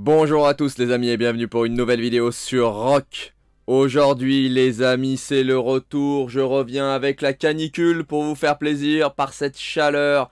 Bonjour à tous les amis et bienvenue pour une nouvelle vidéo sur Rock. Aujourd'hui les amis c'est le retour, je reviens avec la canicule pour vous faire plaisir par cette chaleur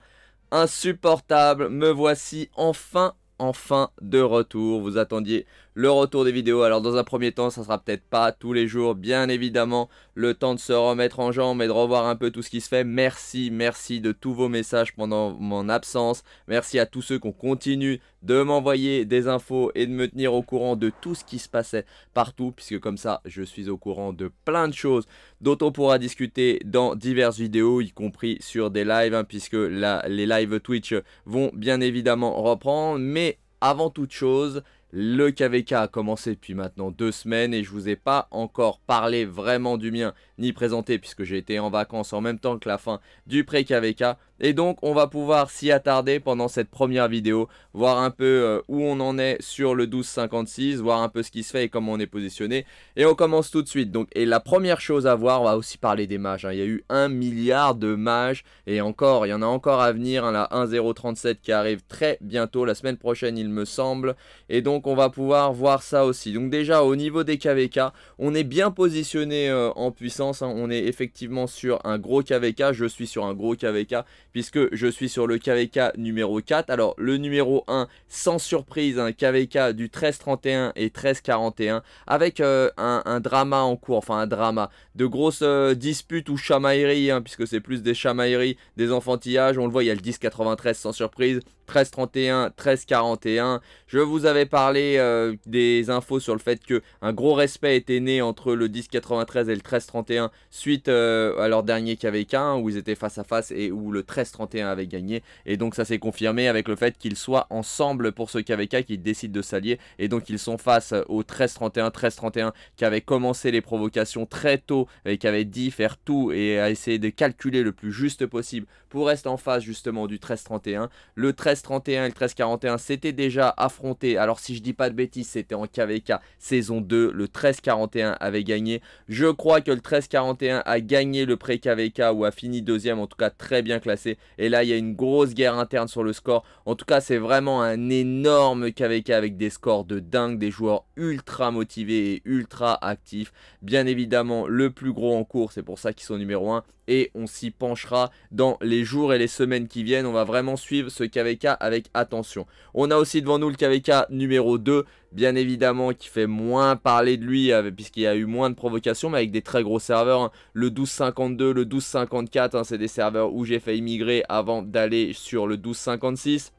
insupportable. Me voici enfin, enfin de retour. Vous attendiez le retour des vidéos. Alors dans un premier temps, ça sera peut-être pas tous les jours, bien évidemment, le temps de se remettre en jambes et de revoir un peu tout ce qui se fait. Merci, merci de tous vos messages pendant mon absence. Merci à tous ceux qui ont continué de m'envoyer des infos et de me tenir au courant de tout ce qui se passait partout, puisque comme ça, je suis au courant de plein de choses dont on pourra discuter dans diverses vidéos, y compris sur des lives, hein, puisque les lives Twitch vont bien évidemment reprendre. Mais avant toute chose, le KVK a commencé depuis maintenant deux semaines et je vous ai pas encore parlé vraiment du mien ni présenté puisque j'ai été en vacances en même temps que la fin du pré-KVK. Et donc on va pouvoir s'y attarder pendant cette première vidéo, voir un peu euh, où on en est sur le 1256, voir un peu ce qui se fait et comment on est positionné. Et on commence tout de suite. Donc, et la première chose à voir, on va aussi parler des mages. Hein. Il y a eu un milliard de mages et encore, il y en a encore à venir. Hein, la 1037 qui arrive très bientôt, la semaine prochaine il me semble. Et donc on va pouvoir voir ça aussi. Donc déjà au niveau des KVK, on est bien positionné euh, en puissance. Hein. On est effectivement sur un gros KVK. Je suis sur un gros KVK puisque je suis sur le KVK numéro 4. Alors le numéro 1, sans surprise, un KVK du 1331 et 1341 avec euh, un, drama en cours, enfin un drama, de grosses euh, disputes ou chamailleries, hein, puisque c'est plus des chamailleries, des enfantillages. On le voit, il y a le 1093 sans surprise, 1331, 1341. Je vous avais parlé euh, des infos sur le fait que un gros respect était né entre le 1093 et le 1331 suite euh, à leur dernier KVK hein, où ils étaient face à face et où le 1331 avait gagné. Et donc ça s'est confirmé avec le fait qu'ils soient ensemble pour ce KVK, qu'ils décident de s'allier. Et donc ils sont face au 1331, 1331 qui avait commencé les provocations très tôt et qui avait dit faire tout et à essayer de calculer le plus juste possible pour rester en face justement du 1331. Le 13 31 et le 1341 s'étaient déjà affrontés. Alors si je dis pas de bêtises, c'était en KVK saison 2. Le 1341 avait gagné. Je crois que le 1341 a gagné le pré-KVK ou a fini deuxième, en tout cas très bien classé. Et là, il y a une grosse guerre interne sur le score. En tout cas, c'est vraiment un énorme KVK avec des scores de dingue, des joueurs ultra motivés et ultra actifs. Bien évidemment, le plus gros en cours, c'est pour ça qu'ils sont numéro 1 et on s'y penchera dans les jours et les semaines qui viennent. On va vraiment suivre ce KVK avec attention. On a aussi devant nous le KVK numéro 2, bien évidemment, qui fait moins parler de lui puisqu'il y a eu moins de provocations, mais avec des très gros serveurs. Hein. Le 1252, le 1254, hein, c'est des serveurs où j'ai fait immigrer avant d'aller sur le 1256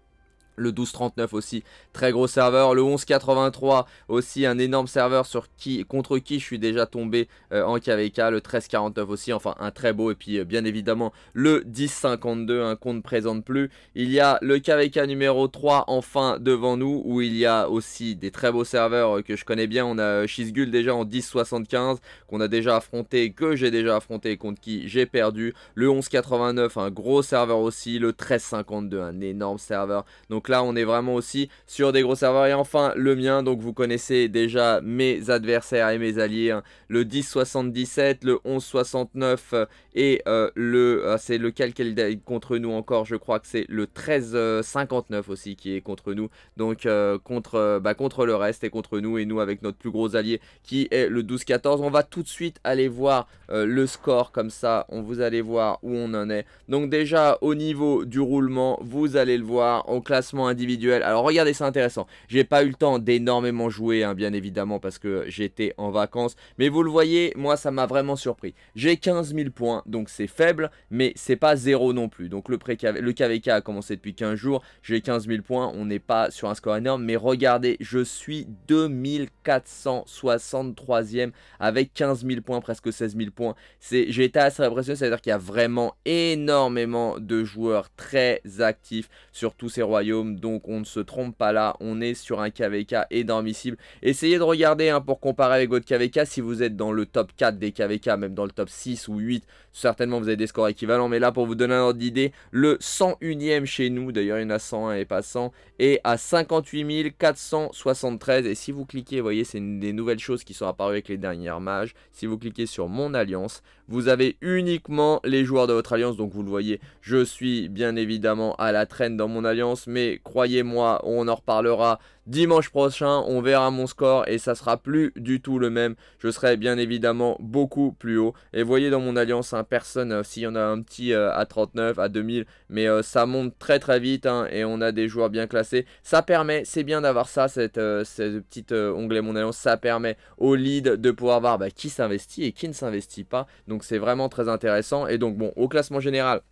le 1239 aussi, très gros serveur. Le 1183 aussi, un énorme serveur sur qui, contre qui je suis déjà tombé euh, en KVK. Le 1349 aussi, enfin un très beau. Et puis euh, bien évidemment le 1052, un qu'on ne présente plus. Il y a le KVK numéro 3 enfin devant nous, où il y a aussi des très beaux serveurs euh, que je connais bien. On a Shizgul déjà en 1075, qu'on a déjà affronté, que j'ai déjà affronté, contre qui j'ai perdu. Le 1189, un gros serveur aussi. Le 1352, un énorme serveur. Donc là, on est vraiment aussi sur des gros serveurs. Et enfin, le mien, donc vous connaissez déjà mes adversaires et mes alliés. Hein. Le 1077, le 1169 euh, et euh, le... Euh, c'est lequel qui est contre nous encore? Je crois que c'est le 1359 aussi qui est contre nous. Donc contre, bah, contre le reste et contre nous. Et nous avec notre plus gros allié qui est le 1214. On va tout de suite aller voir le score comme ça. On vous allez voir où on en est. Donc déjà au niveau du roulement, vous allez le voir au classement individuel. Alors regardez, c'est intéressant. J'ai pas eu le temps d'énormément jouer, hein, bien évidemment, parce que j'étais en vacances. Mais vous le voyez, moi, ça m'a vraiment surpris. J'ai 15 000 points, donc c'est faible, mais c'est pas zéro non plus. Donc le, le KVK a commencé depuis 15 jours. J'ai 15 000 points, on n'est pas sur un score énorme. Mais regardez, je suis 2463e avec 15 000 points, presque 16 000 points. J'ai été assez impressionné, c'est-à-dire qu'il y a vraiment énormément de joueurs très actifs sur tous ces royaumes donc on ne se trompe pas là, on est sur un KVK énormissime. Essayez de regarder hein, pour comparer avec votre KVK, si vous êtes dans le top 4 des KVK, même dans le top 6 ou 8, certainement vous avez des scores équivalents, mais là pour vous donner un ordre d'idée, le 101ème chez nous, d'ailleurs il y en a 101 et pas 100, est à 58 473, et si vous cliquez, vous voyez c'est des nouvelles choses qui sont apparues avec les dernières mages, si vous cliquez sur mon alliance, vous avez uniquement les joueurs de votre alliance, donc vous le voyez, je suis bien évidemment à la traîne dans mon alliance, mais croyez-moi, on en reparlera dimanche prochain, on verra mon score et ça sera plus du tout le même. Je serai bien évidemment beaucoup plus haut. Et voyez dans mon alliance, hein, personne, euh, s'il y en a un petit euh, à 39, à 2000, mais euh, ça monte très très vite hein, et on a des joueurs bien classés. Ça permet, c'est bien d'avoir ça, cette, cette petite onglet mon alliance, ça permet au lead de pouvoir voir bah, qui s'investit et qui ne s'investit pas. Donc c'est vraiment très intéressant. Et donc bon, au classement général,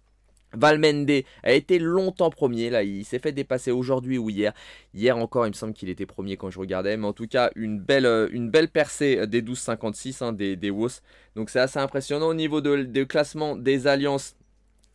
Valmende a été longtemps premier, là il s'est fait dépasser aujourd'hui ou hier. Hier encore il me semble qu'il était premier quand je regardais, mais en tout cas une belle, euh, percée des 12,56 hein, des, des WOS. Donc c'est assez impressionnant au niveau de classement des alliances.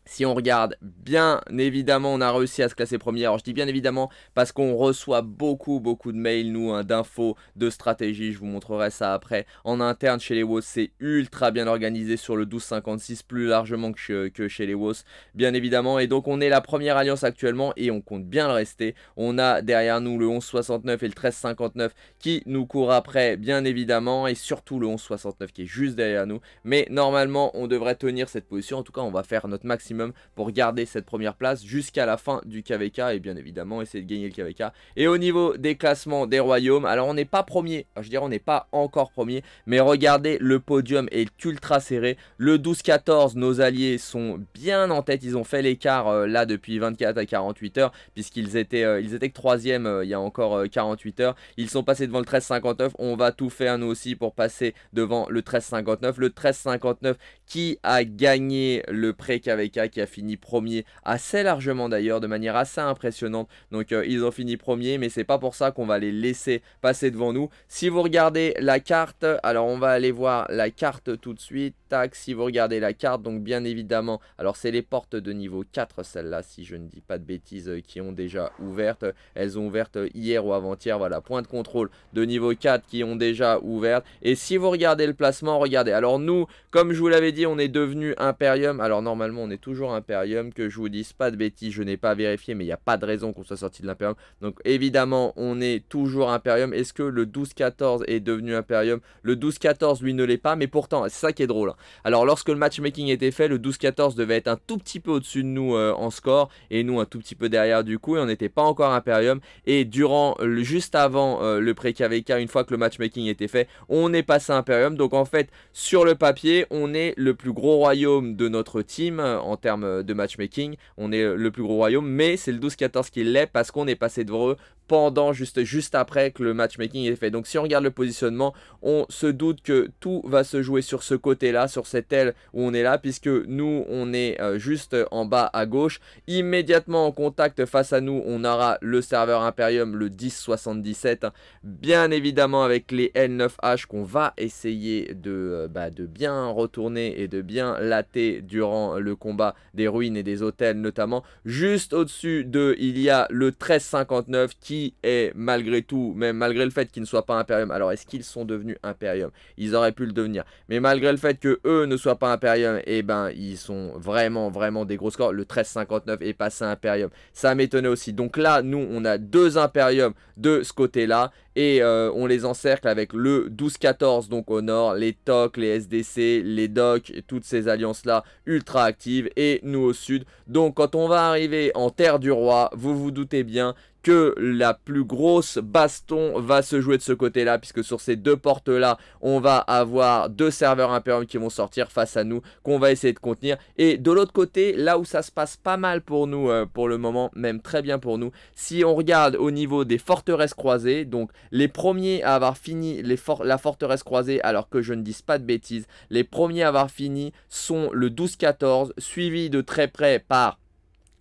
Si on regarde, bien évidemment, on a réussi à se classer premier. Alors, je dis bien évidemment parce qu'on reçoit beaucoup, beaucoup de mails, nous, hein, d'infos, de stratégies. Je vous montrerai ça après. En interne, chez les WOS, c'est ultra bien organisé sur le 1256, plus largement que, que chez les WOS, bien évidemment. Et donc, on est la première alliance actuellement et on compte bien le rester. On a derrière nous le 1169 et le 1359 qui nous courent après, bien évidemment. Et surtout le 1169 qui est juste derrière nous. Mais normalement, on devrait tenir cette position. En tout cas, on va faire notre maximum pour garder cette première place jusqu'à la fin du KVK et bien évidemment essayer de gagner le KVK. Et au niveau des classements des royaumes, alors on n'est pas premier, je dirais on n'est pas encore premier, mais regardez le podium est ultra serré. Le 12-14, nos alliés sont bien en tête, ils ont fait l'écart euh, là depuis 24 à 48 heures puisqu'ils étaient, euh, étaient que troisième euh, il y a encore 48 heures. Ils sont passés devant le 13-59, on va tout faire nous aussi pour passer devant le 13-59. Le 13-59 qui a gagné le pré-KVK qui a fini premier assez largement d'ailleurs, de manière assez impressionnante. Donc euh, ils ont fini premier, mais c'est pas pour ça qu'on va les laisser passer devant nous. Si vous regardez la carte, alors on va aller voir la carte tout de suite. Si vous regardez la carte, donc bien évidemment, alors c'est les portes de niveau 4, celles-là, si je ne dis pas de bêtises, euh, qui ont déjà ouvertes. Elles ont ouvertes hier ou avant-hier, voilà, point de contrôle de niveau 4 qui ont déjà ouvert. Et si vous regardez le placement, regardez. Alors nous, comme je vous l'avais dit, on est devenu Imperium. Alors normalement, on est toujours Imperium, que je vous dise pas de bêtises, je n'ai pas vérifié, mais il n'y a pas de raison qu'on soit sorti de l'Imperium. Donc évidemment, on est toujours Imperium. Est-ce que le 12-14 est devenu Imperium Le 12-14, lui, ne l'est pas, mais pourtant, c'est ça qui est drôle. Alors lorsque le matchmaking était fait, le 12-14 devait être un tout petit peu au-dessus de nous euh, en score, et nous un tout petit peu derrière du coup, et on n'était pas encore Imperium. Et durant, juste avant euh, le pré-KVK, une fois que le matchmaking était fait, on est passé Imperium. Donc en fait, sur le papier, on est le plus gros royaume de notre team euh, en termes de matchmaking. On est le plus gros royaume, mais c'est le 12-14 qui l'est parce qu'on est passé devant eux pendant, juste, juste après que le matchmaking est fait. Donc si on regarde le positionnement, on se doute que tout va se jouer sur ce côté-là, sur cette aile où on est là, puisque nous, on est euh, juste en bas à gauche. Immédiatement en contact face à nous, on aura le serveur Imperium, le 1077, bien évidemment avec les L9H qu'on va essayer de, euh, bah, de bien retourner et de bien latter durant le combat des ruines et des hôtels notamment. Juste au-dessus de, il y a le 1359 qui est malgré tout, même malgré le fait qu'ils ne soient pas Imperium, alors est-ce qu'ils sont devenus Imperium? Ils auraient pu le devenir. Mais malgré le fait que eux ne soient pas Imperium, eh ben ils sont vraiment, vraiment des gros scores. Le 1359 est passé Imperium. Ça m'étonnait aussi. Donc là, nous, on a deux Imperium de ce côté-là. Et euh, on les encercle avec le 12-14 donc au nord, les TOC, les SDC, les DOC, toutes ces alliances-là ultra actives. Et nous au sud. Donc quand on va arriver en terre du roi, vous vous doutez bien que la plus grosse baston va se jouer de ce côté-là, puisque sur ces deux portes-là, on va avoir deux serveurs Imperium qui vont sortir face à nous, qu'on va essayer de contenir. Et de l'autre côté, là où ça se passe pas mal pour nous euh, pour le moment, même très bien pour nous, si on regarde au niveau des forteresses croisées, donc les premiers à avoir fini la forteresse croisée, alors que je ne dise pas de bêtises, les premiers à avoir fini sont le 12-14, suivi de très près par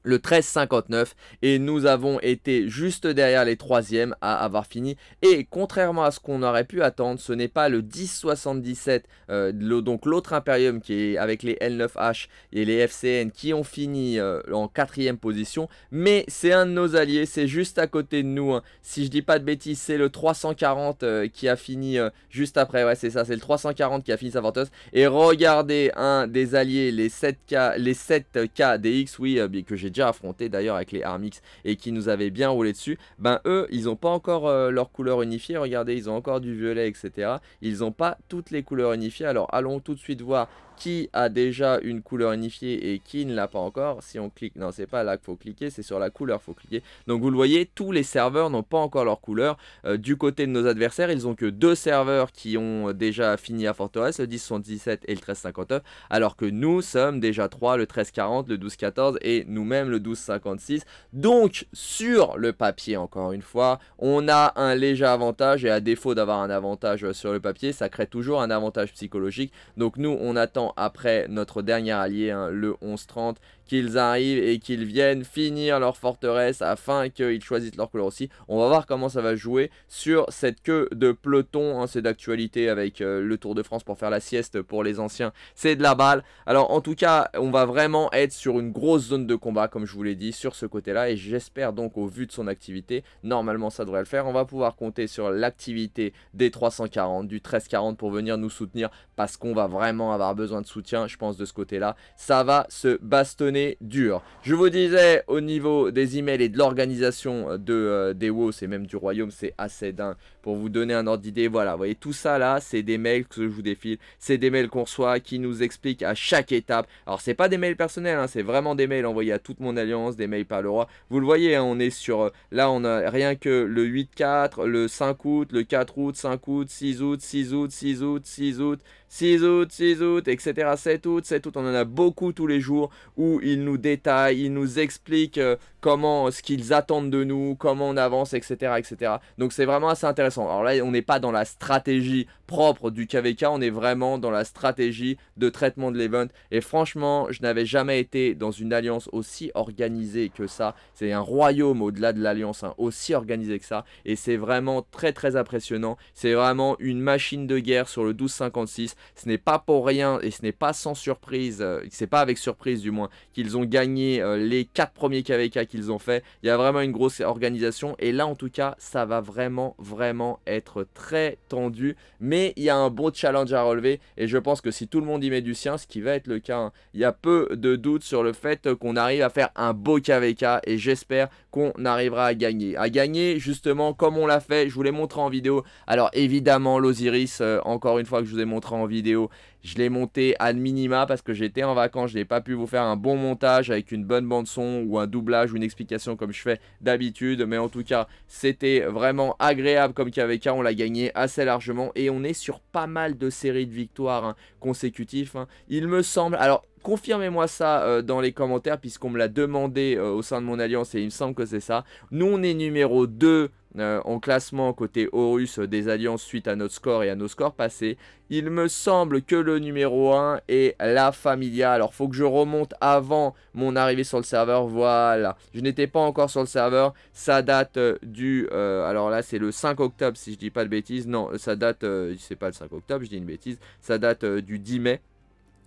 le 13,59 et nous avons été juste derrière les troisièmes à avoir fini. Et contrairement à ce qu'on aurait pu attendre ce n'est pas le 10,77 euh, donc l'autre Imperium qui est avec les L9H et les FCN qui ont fini euh, en quatrième position mais c'est un de nos alliés c'est juste à côté de nous hein. si je dis pas de bêtises c'est le 340 euh, qui a fini juste après. Ouais c'est ça c'est le 340 qui a fini sa venteuse. Et regardez un des alliés les 7K les 7K DX oui que j'ai déjà affronté d'ailleurs avec les Armix et qui nous avaient bien roulé dessus, ben eux, ils n'ont pas encore euh, leur couleur unifiée. Regardez, ils ont encore du violet, etc. Ils n'ont pas toutes les couleurs unifiées. Alors allons tout de suite voir qui a déjà une couleur unifiée et qui ne l'a pas encore. Si on clique, non c'est pas là qu'il faut cliquer, c'est sur la couleur qu'il faut cliquer. Donc vous le voyez, tous les serveurs n'ont pas encore leur couleur. Euh, du côté de nos adversaires, ils ont que deux serveurs qui ont déjà fini à forteresse, le 1077 et le 1359, alors que nous sommes déjà trois, le 1340, le 1214 et nous-mêmes le 1256. Donc sur le papier, encore une fois, on a un léger avantage et à défaut d'avoir un avantage sur le papier, ça crée toujours un avantage psychologique. Donc nous, on attend après notre dernier allié, hein, le 11-30, qu'ils arrivent et qu'ils viennent finir leur forteresse afin qu'ils choisissent leur couleur aussi. On va voir comment ça va jouer sur cette queue de peloton. Hein, c'est d'actualité avec euh, le Tour de France pour faire la sieste pour les anciens. C'est de la balle. Alors en tout cas, on va vraiment être sur une grosse zone de combat comme je vous l'ai dit sur ce côté-là. Et j'espère donc au vu de son activité, normalement ça devrait le faire. On va pouvoir compter sur l'activité des 340, du 1340 pour venir nous soutenir parce qu'on va vraiment avoir besoin de soutien, je pense, de ce côté-là. Ça va se bastonner dur. Je vous disais, au niveau des emails et de l'organisation de, euh, des WoW, et même du royaume, c'est assez dingue. Pour vous donner un ordre d'idée, voilà, vous voyez, tout ça là, c'est des mails que je vous défile. C'est des mails qu'on reçoit qui nous expliquent à chaque étape. Alors, c'est pas des mails personnels, hein, c'est vraiment des mails envoyés à toute mon alliance, des mails par le roi. Vous le voyez, hein, on est sur, euh, là, on a rien que le 8-4, le 5 août, le 4 août, 5 août, 6 août, 6 août, 6 août, 6 août, 6 août, 6 août, etc. 7 août, 7 août, on en a beaucoup tous les jours où ils nous détaillent, ils nous expliquent euh, comment, ce qu'ils attendent de nous, comment on avance, etc. etc. Donc c'est vraiment assez intéressant. Alors là, on n'est pas dans la stratégie propre du KVK, on est vraiment dans la stratégie de traitement de l'event. Et franchement, je n'avais jamais été dans une alliance aussi organisée que ça. C'est un royaume au-delà de l'alliance, hein, aussi organisé que ça. Et c'est vraiment très très impressionnant. C'est vraiment une machine de guerre sur le 1256. Ce n'est pas pour rien et ce n'est pas sans surprise, euh, c'est pas avec surprise du moins, qu'ils ont gagné euh, les 4 premiers KVK qu'ils ont fait. Il y a vraiment une grosse organisation. Et là, en tout cas, ça va vraiment, vraiment être très tendu. Mais il y a un beau challenge à relever. Et je pense que si tout le monde y met du sien, ce qui va être le cas, hein, il y a peu de doutes sur le fait qu'on arrive à faire un beau KVK. Et j'espère qu'on arrivera à gagner. À gagner, justement, comme on l'a fait. Je vous l'ai montré en vidéo. Alors, évidemment, l'Osiris, euh, encore une fois que je vous ai montré en vidéo, je l'ai monté à minima parce que j'étais en vacances, je n'ai pas pu vous faire un bon montage avec une bonne bande son ou un doublage ou une explication comme je fais d'habitude. Mais en tout cas, c'était vraiment agréable comme KVK, on l'a gagné assez largement et on est sur pas mal de séries de victoires hein, consécutives. Hein. Il me semble, alors Confirmez-moi ça euh, dans les commentaires puisqu'on me l'a demandé euh, au sein de mon alliance et il me semble que c'est ça. Nous on est numéro 2 euh, en classement côté Horus des alliances suite à notre score et à nos scores passés. Il me semble que le numéro 1 est la Familia. Alors faut que je remonte avant mon arrivée sur le serveur. Voilà. Je n'étais pas encore sur le serveur. Ça date du... alors là c'est le 5 octobre si je dis pas de bêtises. Non ça date... c'est pas le 5 octobre je dis une bêtise. Ça date du 10 mai.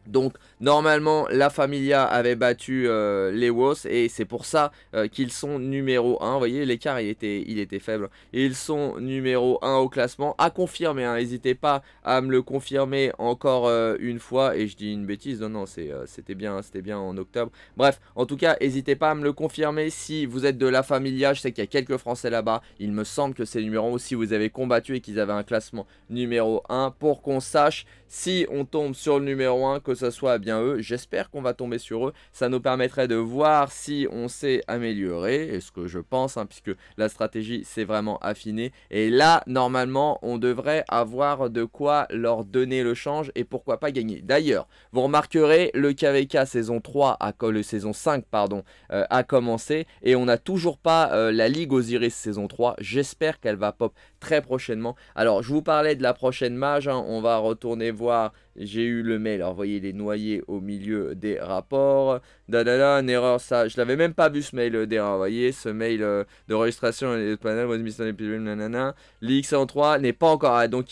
Donc normalement la Familia avait battu euh, les WOS et c'est pour ça euh, qu'ils sont numéro 1. Vous voyez l'écart il était, faible. ils sont numéro 1 au classement. À confirmer, hein. n'hésitez pas à me le confirmer encore euh, une fois. Et je dis une bêtise, non non c'était bien, bien en octobre. Bref, en tout cas n'hésitez pas à me le confirmer si vous êtes de la Familia. Je sais qu'il y a quelques Français là-bas. Il me semble que c'est numéro 1 si vous avez combattu et qu'ils avaient un classement numéro 1 pour qu'on sache si on tombe sur le numéro 1 que ce soit bien eux. J'espère qu'on va tomber sur eux. Ça nous permettrait de voir si on s'est amélioré. Et ce que je pense, hein, puisque la stratégie s'est vraiment affinée. Et là, normalement, on devrait avoir de quoi leur donner le change et pourquoi pas gagner. D'ailleurs, vous remarquerez, le KVK saison 3, à, le saison 5, pardon, euh, a commencé. Et on n'a toujours pas euh, la Ligue Osiris saison 3. J'espère qu'elle va pop très prochainement. Alors, je vous parlais de la prochaine mage. Hein. On va retourner voir j'ai eu le mail, alors voyez les noyés au milieu des rapports, da da da, une erreur ça, je l'avais même pas vu ce mail d'erreur, vous voyez, ce mail euh, de registration nanana, l'X103 n'est pas encore, ah, donc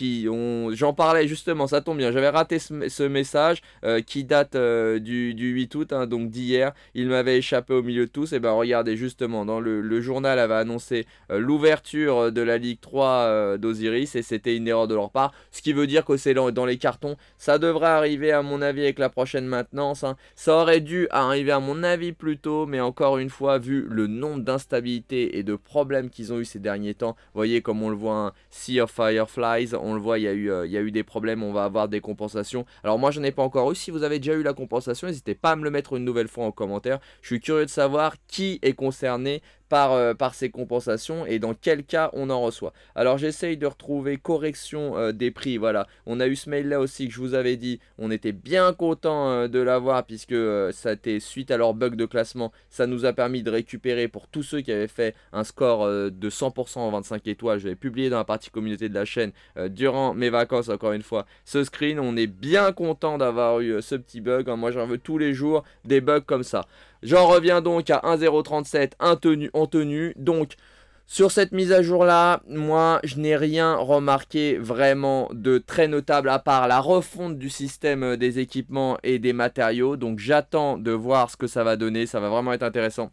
j'en parlais justement, ça tombe bien, j'avais raté ce, message euh, qui date euh, du, 8 août, hein, donc d'hier, il m'avait échappé au milieu de tous, et ben regardez justement, dans le, le journal avait annoncé l'ouverture de la Ligue 3 d'Osiris, et c'était une erreur de leur part, ce qui veut dire que c'est dans, les cartons, ça devrait arriver à mon avis avec la prochaine maintenance. Hein. Ça aurait dû arriver à mon avis plus tôt, mais encore une fois, vu le nombre d'instabilités et de problèmes qu'ils ont eu ces derniers temps, voyez comme on le voit, hein, Sea of Fireflies, on le voit, il y, a eu, euh, il y a eu des problèmes, on va avoir des compensations. Alors moi, je ai pas encore eu. Si vous avez déjà eu la compensation, n'hésitez pas à me le mettre une nouvelle fois en commentaire. Je suis curieux de savoir qui est concerné euh, par, ces compensations et dans quel cas on en reçoit. Alors j'essaye de retrouver correction euh, des prix, voilà. On a eu ce mail là aussi que je vous avais dit, on était bien content euh, de l'avoir puisque ça était suite à leur bug de classement, ça nous a permis de récupérer pour tous ceux qui avaient fait un score de 100% en 25 étoiles, je l'ai publié dans la partie communauté de la chaîne durant mes vacances encore une fois. Ce screen, on est bien content d'avoir eu ce petit bug, hein. moi j'en veux tous les jours des bugs comme ça. J'en reviens donc à 1.037 en tenue. Donc, sur cette mise à jour là, moi je n'ai rien remarqué vraiment de très notable à part la refonte du système des équipements et des matériaux. Donc j'attends de voir ce que ça va donner, ça va vraiment être intéressant.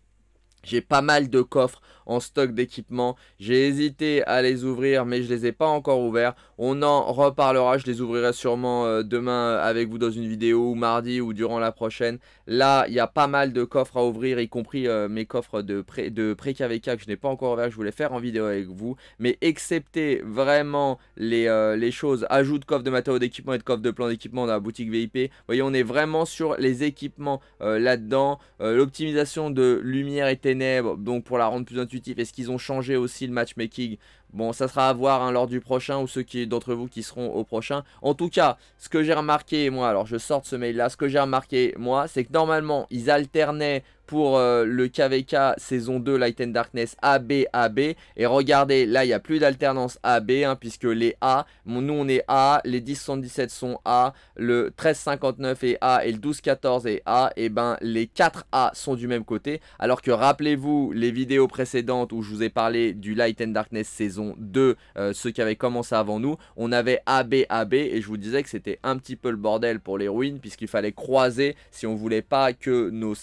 J'ai pas mal de coffres en stock d'équipements. J'ai hésité à les ouvrir, mais je les ai pas encore ouverts. On en reparlera. Je les ouvrirai sûrement euh, demain avec vous dans une vidéo ou mardi ou durant la prochaine. Là, il y a pas mal de coffres à ouvrir, y compris euh, mes coffres de pré de pré KVK que je n'ai pas encore ouvert. Je voulais faire en vidéo avec vous. Mais excepté vraiment les, euh, choses, ajout de coffres de matériaux d'équipement et de coffres de plan d'équipement dans la boutique VIP. Vous voyez, on est vraiment sur les équipements là-dedans. L'optimisation de lumière ténèbres, donc pour la rendre plus intuitive est-ce qu'ils ont changé aussi le matchmaking? Bon, ça sera à voir hein, lors du prochain ou ceux d'entre vous qui seront au prochain. En tout cas, ce que j'ai remarqué, moi, alors je sors de ce mail-là, ce que j'ai remarqué, moi, c'est que normalement, ils alternaient pour euh, le KVK saison 2 Light and Darkness AB, AB. Et regardez, là, il n'y a plus d'alternance AB, hein, puisque les A, nous on est A, les 1077 sont A, le 1359 est A et le 1214 est A. Et ben, les 4 A sont du même côté. Alors que rappelez-vous les vidéos précédentes où je vous ai parlé du Light and Darkness saison 2, euh, ceux qui avaient commencé avant nous, on avait AB, AB et je vous disais que c'était un petit peu le bordel pour les ruines, puisqu'il fallait croiser si on voulait pas que nos,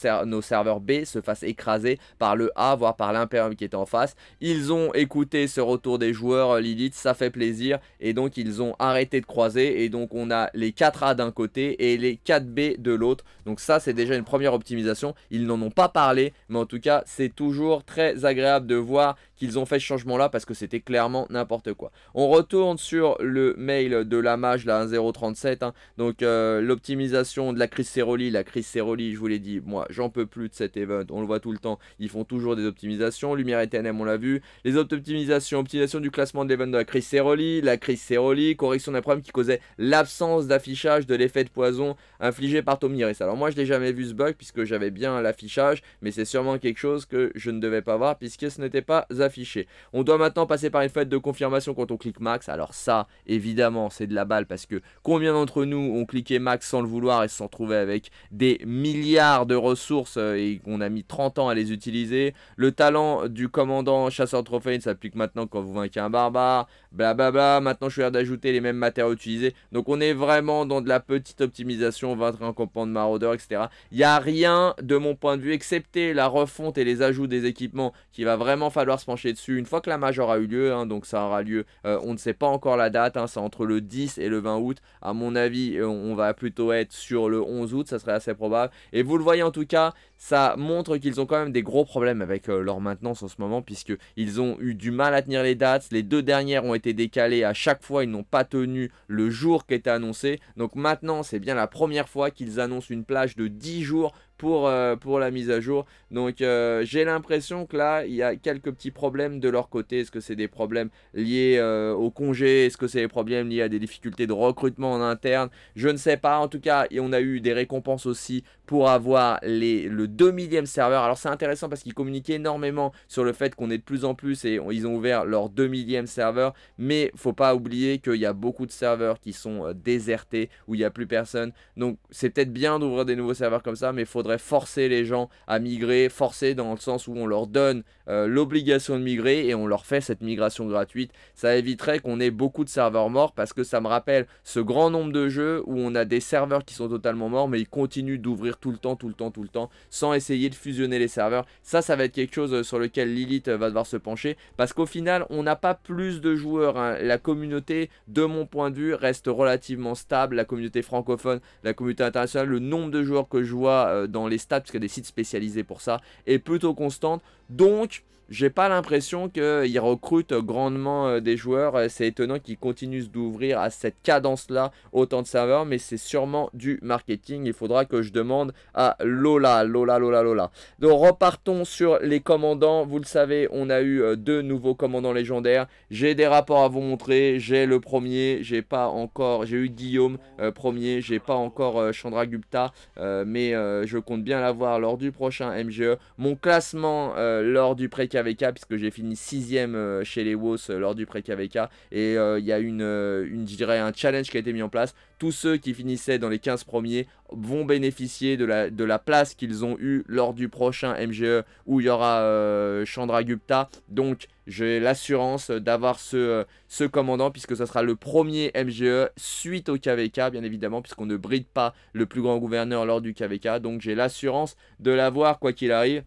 serveurs B se fasse écraser par le A, voire par l'Imperium qui est en face. Ils ont écouté ce retour des joueurs euh, Lilith, ça fait plaisir. Et donc ils ont arrêté de croiser. Et donc on a les 4 A d'un côté et les 4 B de l'autre. Donc ça c'est déjà une première optimisation. Ils n'en ont pas parlé, mais en tout cas c'est toujours très agréable de voir qu'ils ont fait ce changement là parce que c'était clairement n'importe quoi. On retourne sur le mail de la mage, la 1037. Hein. Donc euh, l'optimisation de la crise Ceroli. La crise Ceroli, je vous l'ai dit, moi j'en peux plus de cet event. On le voit tout le temps. Ils font toujours des optimisations. Lumière et TNM, on l'a vu. Les optimisations, optimisation du classement de l'event de la crise Ceroli. La crise Ceroli, correction d'un problème qui causait l'absence d'affichage de l'effet de poison infligé par Tomiris. Alors moi je n'ai jamais vu ce bug puisque j'avais bien l'affichage. Mais c'est sûrement quelque chose que je ne devais pas voir puisque ce n'était pas affiché. On doit maintenant passer une fête de confirmation quand on clique max. Alors ça, évidemment, c'est de la balle parce que combien d'entre nous ont cliqué max sans le vouloir et se sont avec des milliards de ressources euh, et qu'on a mis 30 ans à les utiliser. Le talent du commandant chasseur de trophées s'applique maintenant quand vous vainquez un barbare. Blablabla. Maintenant, je suis d'ajouter les mêmes matériaux utilisés. Donc on est vraiment dans de la petite optimisation, vaincre un campement de maraudeur, etc. Il n'y a rien de mon point de vue, excepté la refonte et les ajouts des équipements qui va vraiment falloir se pencher dessus une fois que la mage aura eu lieu. Hein, donc ça aura lieu, euh, on ne sait pas encore la date, hein, c'est entre le 10 et le 20 août. À mon avis, euh, on va plutôt être sur le 11 août, ça serait assez probable. Et vous le voyez en tout cas, ça montre qu'ils ont quand même des gros problèmes avec euh, leur maintenance en ce moment, puisqu'ils ont eu du mal à tenir les dates. Les deux dernières ont été décalées à chaque fois, ils n'ont pas tenu le jour qui était annoncé. Donc maintenant, c'est bien la première fois qu'ils annoncent une plage de 10 jours pour, euh, pour la mise à jour. Donc euh, j'ai l'impression que là, il y a quelques petits problèmes de leur côté. Est-ce que c'est des problèmes liés euh, au congé? Est-ce que c'est des problèmes liés à des difficultés de recrutement en interne? Je ne sais pas. En tout cas, et on a eu des récompenses aussi pour avoir les, le 2 millième serveur. Alors c'est intéressant parce qu'ils communiquent énormément sur le fait qu'on est de plus en plus et ils ont ouvert leur 2 millième serveur. Mais faut pas oublier qu'il y a beaucoup de serveurs qui sont désertés, où il n'y a plus personne. Donc c'est peut-être bien d'ouvrir des nouveaux serveurs comme ça, mais il faut forcer les gens à migrer, forcer dans le sens où on leur donne euh, l'obligation de migrer et on leur fait cette migration gratuite. Ça éviterait qu'on ait beaucoup de serveurs morts parce que ça me rappelle ce grand nombre de jeux où on a des serveurs qui sont totalement morts mais ils continuent d'ouvrir tout le temps, tout le temps, tout le temps sans essayer de fusionner les serveurs. Ça, ça va être quelque chose sur lequel Lilith va devoir se pencher parce qu'au final, on n'a pas plus de joueurs. Hein. La communauté, de mon point de vue, reste relativement stable. La communauté francophone, la communauté internationale, le nombre de joueurs que je vois euh, dans les stats, parce des sites spécialisés pour ça, est plutôt constante. Donc, j'ai pas l'impression qu'ils recrutent grandement euh, des joueurs. Euh, c'est étonnant qu'ils continuent d'ouvrir à cette cadence-là autant de serveurs, mais c'est sûrement du marketing. Il faudra que je demande à Lola, Lola, Lola, Lola. Donc repartons sur les commandants. Vous le savez, on a eu euh, deux nouveaux commandants légendaires. J'ai des rapports à vous montrer. J'ai le premier, j'ai pas encore, j'ai eu Guillaume premier, j'ai pas encore Chandra Gupta, mais je compte bien l'avoir lors du prochain MGE. Mon classement lors du pré KVK puisque j'ai fini sixième euh, chez les WOS euh, lors du pré-KVK et euh, il y a une, une, je dirais un challenge qui a été mis en place. Tous ceux qui finissaient dans les 15 premiers vont bénéficier de la, de la place qu'ils ont eu lors du prochain MGE où il y aura Chandra Gupta. Donc j'ai l'assurance d'avoir ce, ce commandant puisque ce sera le premier MGE suite au KVK bien évidemment puisqu'on ne bride pas le plus grand gouverneur lors du KVK. Donc j'ai l'assurance de l'avoir quoi qu'il arrive.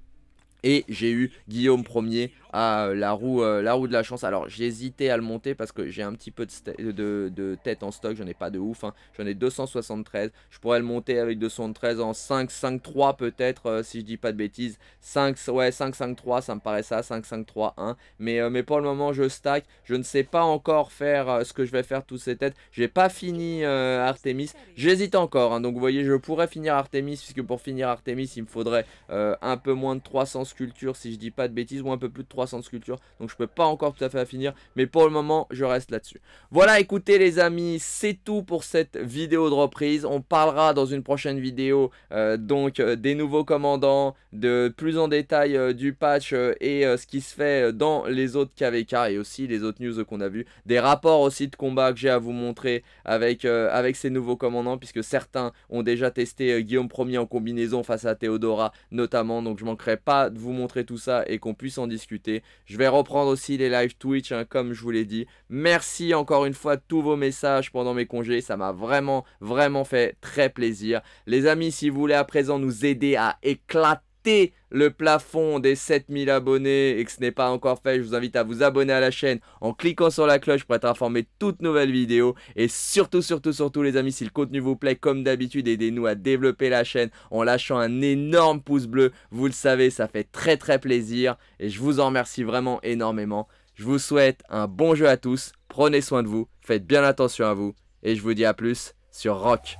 Et j'ai eu Guillaume Ier à euh, la roue, euh, la roue de la chance. Alors j'ai hésité à le monter parce que j'ai un petit peu de, de, tête en stock, j'en ai pas de ouf. Hein. J'en ai 273. Je pourrais le monter avec 273 en 5, 5, 3 peut-être euh, si je dis pas de bêtises. 5, ouais 5, 5, 3 ça me paraît ça, 5, 5, 3, 1. Mais, pour le moment je stack. Je ne sais pas encore faire ce que je vais faire toutes ces têtes. J'ai pas fini Artemis. J'hésite encore. Hein. donc vous voyez je pourrais finir Artemis puisque pour finir Artemis il me faudrait un peu moins de 300 sculptures si je dis pas de bêtises ou un peu plus de 300 sculptures. Donc je peux pas encore tout à fait finir. Mais pour le moment, je reste là-dessus. Voilà, écoutez les amis, c'est tout pour cette vidéo de reprise. On parlera dans une prochaine vidéo euh, donc euh, des nouveaux commandants, de plus en détail euh, du patch et ce qui se fait dans les autres KVK et aussi les autres news qu'on a vu. Des rapports aussi de combat que j'ai à vous montrer avec, avec ces nouveaux commandants puisque certains ont déjà testé Guillaume Ier en combinaison face à Theodora notamment. Donc je manquerai pas de vous montrer tout ça et qu'on puisse en discuter. Je vais reprendre aussi les live Twitch, hein, comme je vous l'ai dit. Merci encore une fois de tous vos messages pendant mes congés. Ça m'a vraiment, vraiment fait très plaisir. Les amis, si vous voulez à présent nous aider à éclater le plafond des 7000 abonnés et que ce n'est pas encore fait, je vous invite à vous abonner à la chaîne en cliquant sur la cloche pour être informé de toutes nouvelles vidéos. Et surtout, surtout, surtout les amis, si le contenu vous plaît, comme d'habitude, aidez-nous à développer la chaîne en lâchant un énorme pouce bleu. Vous le savez, ça fait très très plaisir et je vous en remercie vraiment énormément. Je vous souhaite un bon jeu à tous, prenez soin de vous, faites bien attention à vous et je vous dis à plus sur Rock.